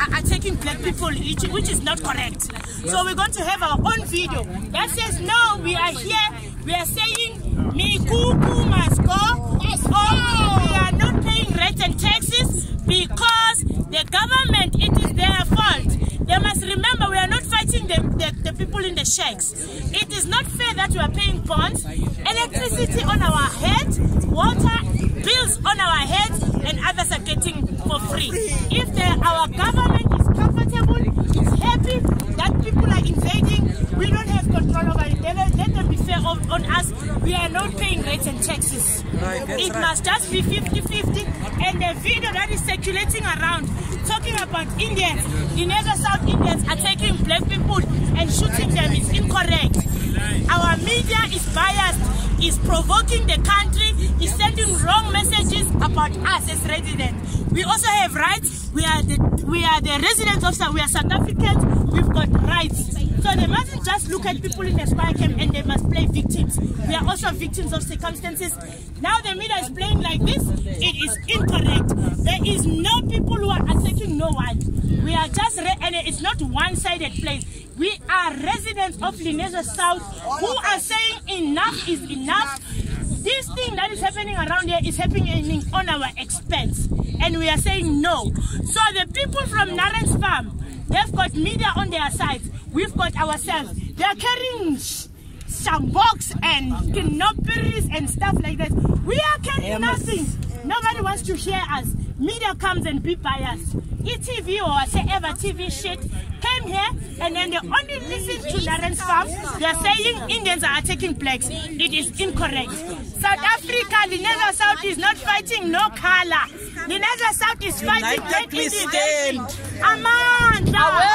Are attacking black people, which is not correct. So we're going to have our own video that says, no, we are here, we are saying, Mikuku must go. Oh, we are not paying rent and taxes because the government, it is their fault. They must remember we are not fighting the, the, the people in the shacks. It is not fair that we are paying bonds, electricity on our head, water, bills on our heads, and others are getting for free. Our government is comfortable, is happy that people are invading, we don't have control over it. Let, let them be fair on, on, us. We are not paying rates and taxes. Right, it right. must just be 50-50. And the video that is circulating around talking about Indians, the other South Indians are taking black people and shooting them is incorrect. Our media is biased, is provoking the country, is sending wrong messages about us as residents. We also have rights. We are the we are the residents of we are South Africans. We've got rights. So they mustn't just look at people in the spy camp and they must play victims. We are also victims of circumstances. Now the media is playing like this. It is incorrect. There is no people who are no one. We are just and it's not one-sided place. We are residents of Lenasia South who are saying enough is enough. This thing that is happening around here is happening on our expense. And we are saying no. So the people from Narens Farm, they've got media on their side. We've got ourselves. They are carrying some box and canopies and stuff like that. We are carrying nothing. Nobody wants to hear us. Media comes and be biased. ETV or whatever TV shit came here and then they only listen to Narens Farm. They're saying Indians are attacking blacks. It is incorrect. South Africa, Lenasia South is not fighting no color. Lenasia South is fighting black individuals. Amanda!